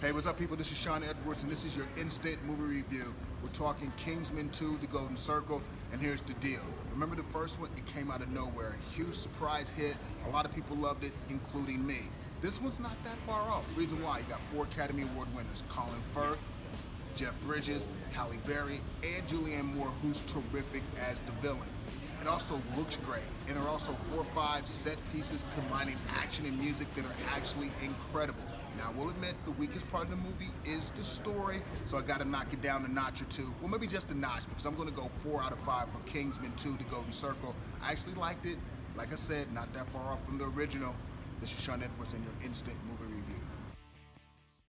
Hey, what's up, people? This is Sean Edwards, and this is your instant movie review. We're talking Kingsman 2, The Golden Circle, and here's the deal. Remember the first one? It came out of nowhere. Huge surprise hit. A lot of people loved it, including me. This one's not that far off. Reason why, you got four Academy Award winners. Colin Firth, Jeff Bridges, Halle Berry, and Julianne Moore, who's terrific as the villain. It also looks great, and there are also four or five set pieces combining action and music that are actually incredible. Now, I will admit, the weakest part of the movie is the story, so I gotta knock it down a notch or two. Well, maybe just a notch, because I'm gonna go four out of five for Kingsman 2, The Golden Circle. I actually liked it. Like I said, not that far off from the original. This is Sean Edwards and your instant movie review.